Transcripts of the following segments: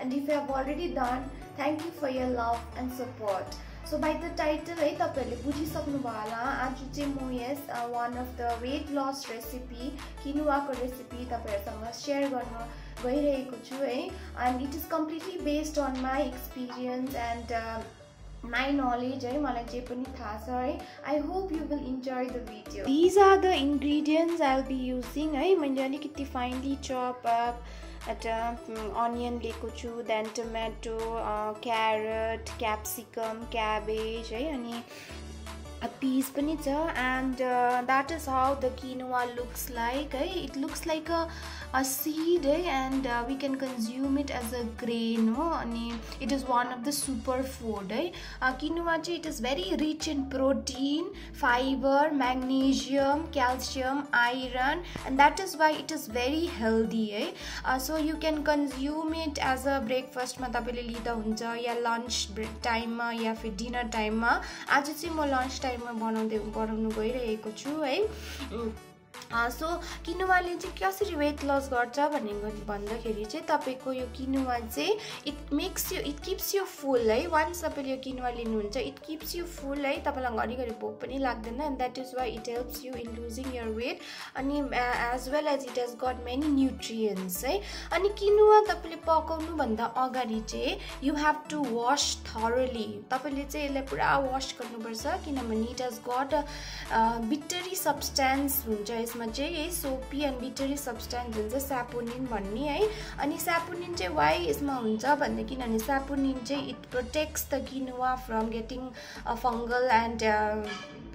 and if you have already done, thank you for your love and support. So by the title है तपाईँहरूले बुझिसक्नुभयो होला आज चाहिँ म यस one of the weight loss recipe किनुवाको recipe तपाईँहरूसँग सेयर गर्न गइरहेको छु है and it is completely based on my experience and my knowledge है मलाई जे पनि थाहा छ है I hope you will enjoy the video these are the ingredients I will be using है मैले अलिकति फाइनली चप एउटा अनियन लिएको छु then tomato carrot capsicum cabbage है अनि पिस पनि छ and that is how the quinoa looks like है it looks like a a seed eh? and uh, we can consume it as a grain no and it is one of the superfood eh? uh, quinoa it is very rich in protein fiber magnesium calcium iron and that is why it is very healthy eh? uh, so you can consume it as a breakfast ma tapale lida huncha ya lunch time ma ya फिर dinner टाइममा आज चाहिँ म lunch टाइममा बनाउँदै बनाउनु गइरहेको छु है। सो किनुवाले चाहिँ कसरी वेट लस गर्छ भन्ने भन्दाखेरि चाहिँ तपाईँको यो किनुवा चाहिँ it makes you it keeps you full है। वान्स तपाईँले यो किनुवा लिनुहुन्छ इट किप्स यु फुल है। तपाईँलाई घरिघरि भोक पनि लाग्दैन and that is why it helps you in losing your weight अनि as well as it has got many nutrients है। अनि किनुवा तपाईँले पकाउनुभन्दा अगाडि चाहिँ you have to wash thoroughly तपाईँले चाहिँ यसलाई पुरा वास गर्नुपर्छ किनभने it has got bitter substance हुन्छ यसमा यसमा चाहिँ है सोपी एन्ड बिटरी सब्सटेन्स हुन्छ स्यापोनिन भन्ने है। अनि स्यापोनिन चाहिँ वाइ यसमा हुन्छ भन्दा किनभने स्यापोनिन चाहिँ it protects the quinoa from getting fungal and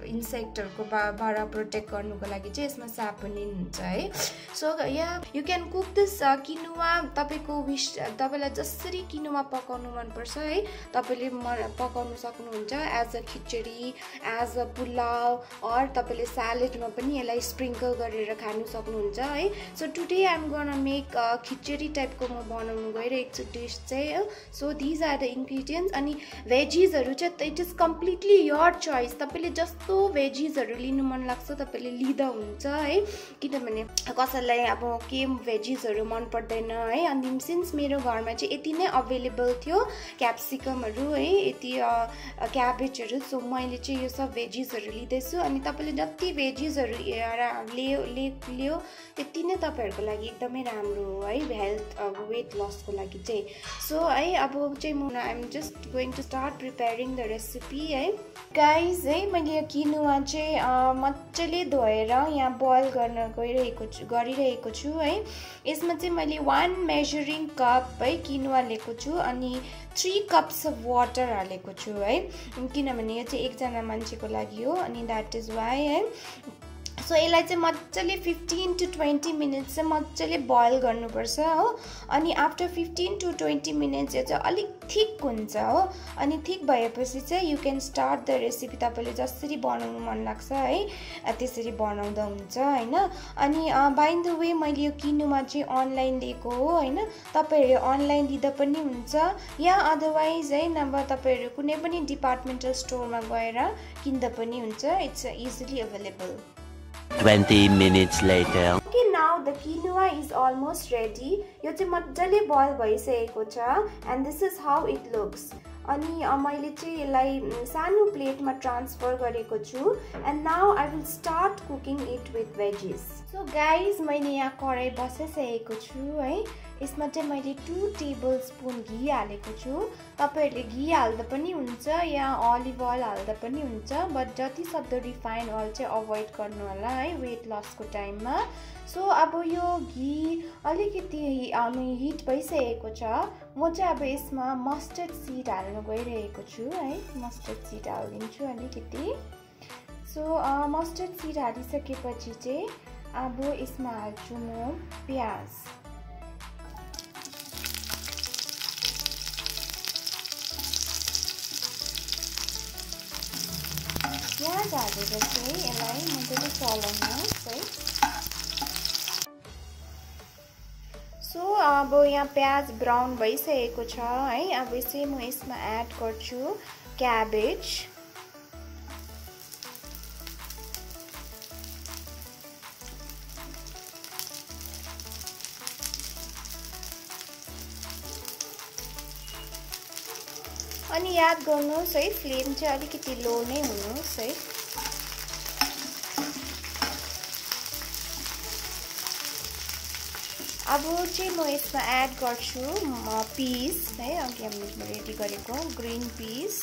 इन्सेक्टहरूको बाट प्रोटेक्ट गर्नुको लागि चाहिँ यसमा स्यापोनिन हुन्छ है। So yeah you can cook this quinoa तपाईँको विस तपाईँलाई जसरी किनुवा पकाउनु मनपर्छ है तपाईँले म पकाउनु सक्नुहुन्छ as a khichdi as a pulao or तपाईँले स्यालेडमा पनि यसलाई स्प्रिङ्कल गरेर खानु सक्नुहुन्छ है। सो टुडे आइएम गर्न मेक खिचडी टाइपको म बनाउनु गइरहेको छु डिस चाहिँ so these are the ingredients अनि भेजिजहरू चाहिँ it is completely your choice तपाईँले जस्तो भेजिजहरू लिनु मन लाग्छ तपाईँले लिँदा हुन्छ है। किनभने कसैलाई अब के भेजिजहरू मन पर्दैन है। अनि सिन्स मेरो घरमा चाहिँ यति नै अभाइलेबल थियो क्याप्सिकमहरू है यति क्याबेजहरू सो मैले चाहिँ यो सब भेजिजहरू लिँदैछु। अनि तपाईँले जति भेजिजहरू लियो लियो त्यति नै तपाईँहरूको लागि एकदमै राम्रो हो है हेल्थ वेट लसको लागि चाहिँ। सो है अब चाहिँ म I'm just going to start preparing the recipe है। गाइज है मैले किनुवा चाहिँ मजाले धोएर यहाँ बोइल गर्न गइरहेको छु गरिरहेको छु है। यसमा चाहिँ मैले वान मेजरिङ कप है किनुवा लिएको छु अनि थ्री कप्स अफ वाटर हालेको छु है। किनभने यो चाहिँ एकजना मान्छेको लागि हो अनि द्याट इज वाइ है। सो यसलाई चाहिँ मजाले फिफ्टिन टु ट्वेन्टी मिनट्स चाहिँ मजाले बोइल गर्नुपर्छ हो। अनि after fifteen to twenty minutes यो चाहिँ अलिक थिक हुन्छ हो। अनि थिक भएपछि चाहिँ you can start the recipe तपाईँले जसरी बनाउनु मन लाग्छ है त्यसरी बनाउँदा हुन्छ होइन। अनि बाई द वे मैले यो किन्नुमा चाहिँ अनलाइन लिएको हो होइन। तपाईँहरू अनलाइन लिँदा पनि हुन्छ। या अदरवाइज है नभए तपाईँहरू कुनै पनि डिपार्टमेन्टल स्टोरमा गएर किन्दा पनि हुन्छ। It's easily available 20 minutes later. Okay, now the quinoa is almost ready. यो चाहिँ मजाले बोइल भइसकेको छ and this is how it looks अनि मैले चाहिँ यसलाई सानो प्लेटमा ट्रान्सफर गरेको छु and now I will start cooking it with veggies so guys मैले यहाँ कराई बसाइसकेको छु है यसमा चाहिँ मैले टु टेबल स्पुन घि हालेको छु। तपाईँहरूले घि हाल्दा पनि हुन्छ या अलिभ ओइल हाल्दा पनि हुन्छ बट जति सक्दो रिफाइन ओइल चाहिँ अभोइड गर्नु होला है वेट लसको टाइममा। सो अब यो घि अलिकति हिट भइसकेको छ। म चाहिँ अब यसमा मस्टर्ड सिड हाल्नु गइरहेको छु है। मस्टर्ड सिड हालिदिन्छु अलिकति। सो मस्टर्ड सिड हालिसकेपछि चाहिँ अब यसमा हाल्छु म प्याज। प्याज चाहिँ यसलाई मजाले चलाउनुहोस् है। सो अब यहाँ प्याज ब्राउन भइसकेको छ है। अब चाहिँ म यसमा एड गर्छु क्याबेज अनि याद गर्नुहोस् है फ्लेम चाहिँ अलिकति लो नै हुनुहोस् है। अब चाहिँ म यसमा एड गर्छु पिस है अघि हामीले रेडी गरेको ग्रिन पिस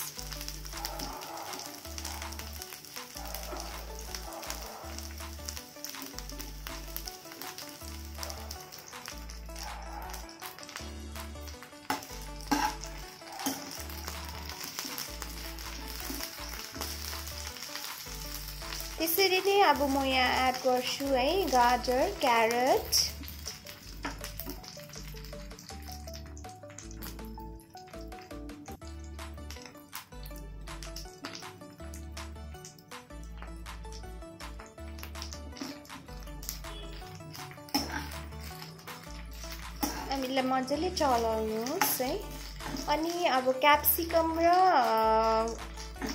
त्यसरी नै अब म यहाँ एड गर्छु है गाजर क्यारट हामीलाई मजाले चलाउनुहोस् है। अनि अब क्याप्सिकम र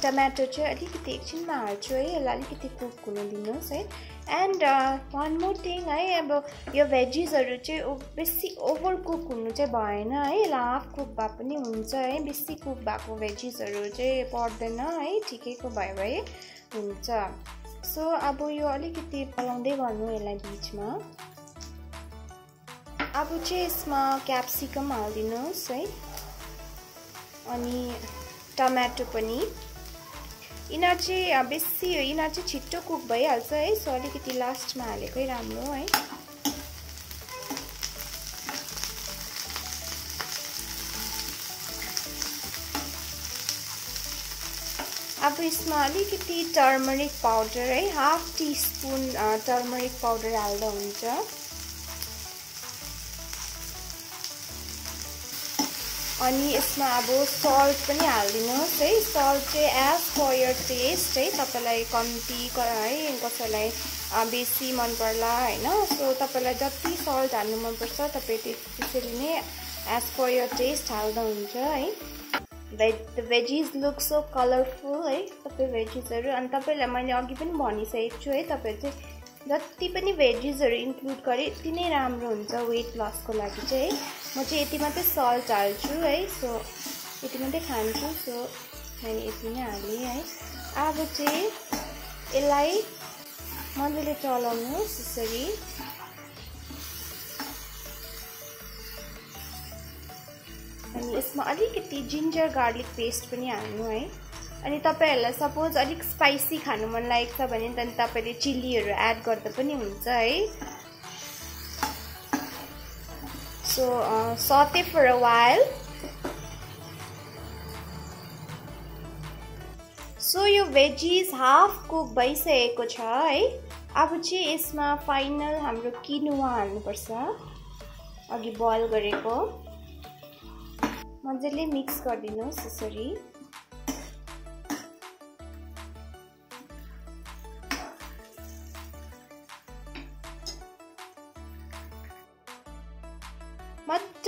टमाटो चाहिँ अलिकति एकछिनमा हाल्छु है। यसलाई अलिकति कुक हुनु दिनुहोस् है। एन्ड वान मोर थिङ है अब यो भेजिसहरू चाहिँ बेसी ओभर कुक हुनु चाहिँ भएन है। यसलाई हाफ कुक भए पनि हुन्छ है। बेसी कुक भएको भेजिसहरू चाहिँ पर्दैन है। ठिकैको भयो भए हुन्छ। सो अब यो अलिकति पलाउँदै गर्नु यसलाई बिचमा। अब चाहिँ यसमा क्याप्सिकम हालिदिनुहोस् है। अनि टमाटो पनि। यिनीहरू चाहिँ बेसी यिनीहरू चाहिँ छिट्टो कुक भइहाल्छ है। सो अलिकति लास्टमा हालेकै राम्रो है। अब यसमा अलिकति टर्मरिक पाउडर है। Half teaspoon turmeric powder हाल्दा हुन्छ। अनि यसमा अब सल्ट पनि हालिदिनुहोस् है। सल्ट चाहिँ एज पर यर टेस्ट है। तपाईँलाई कम्ती है कसैलाई बेसी मन पर्ला होइन। सो तपाईँलाई जति सल्ट हाल्नु मनपर्छ तपाईँ त्यसरी नै एज पर यर टेस्ट हाल्दा हुन्छ है veg veggies look so colourful है। तपाईँ भेजिजहरू अनि तपाईँलाई मैले अघि पनि भनिसकेको छु है। तपाईँहरू चाहिँ जति पनि भेजिसहरू इन्क्लुड गरेँ यति नै राम्रो हुन्छ वेट लसको लागि चाहिँ म चाहिँ यति मात्रै सल्ट हाल्छु है। सो यति मात्रै खान्छु। सो मैले यति नै हालेँ है। अब चाहिँ यसलाई मजाले चलाउनुहोस् यसरी। अनि यसमा अलिकति जिन्जर गार्लिक पेस्ट पनि हाल्नु है। अनि तपाईँहरूलाई सपोज अलिक स्पाइसी खानु मन लागेको छ भने त्यहाँदेखि तपाईँले चिल्लीहरू एड गर्दा पनि हुन्छ है। सो सते फर अ वाइल सो यो भेजिज हाफ कुक भइसकेको छ है। अब चाहिँ यसमा फाइनल हाम्रो किनुवा हाल्नुपर्छ। अघि बोइल गरेको। मजाले मिक्स गरिदिनुहोस् यसरी।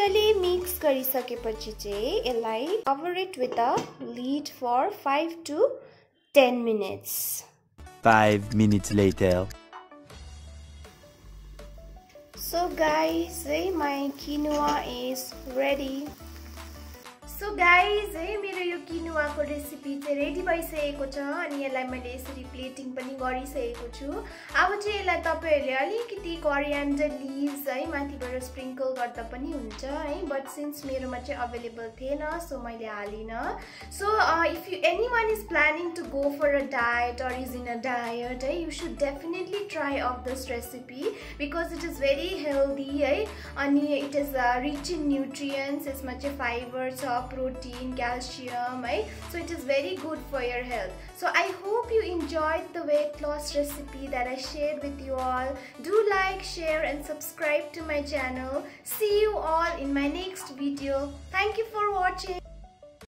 मजाले मिक्स गरिसकेपछि चाहिँ यसलाई cover it with a lid for five to ten minutes Five minutes later. So guys, my quinoa is ready. So guys है मेरो यो किनुवाको रेसिपी चाहिँ रेडी भइसकेको छ अनि यसलाई मैले यसरी प्लेटिङ पनि गरिसकेको छु। अब चाहिँ यसलाई तपाईँहरूले अलिकति करियान्डर लिभ्स है माथिबाट स्प्रिङ्कल गर्दा पनि हुन्छ है। बट सिन्स मेरोमा चाहिँ अभाइलेबल थिएन सो मैले हालिनँ। So if you any one is planning to go for a diet or is in a diet है you should definitely try of this recipe because it is very healthy है। अनि it is rich in nutrients यसमा चाहिँ fibre छ protein, calcium, right? So it is very good for your health. So I hope you enjoyed the weight loss recipe that I shared with you all. Do like, share and subscribe to my channel. See you all in my next video. Thank you for watching.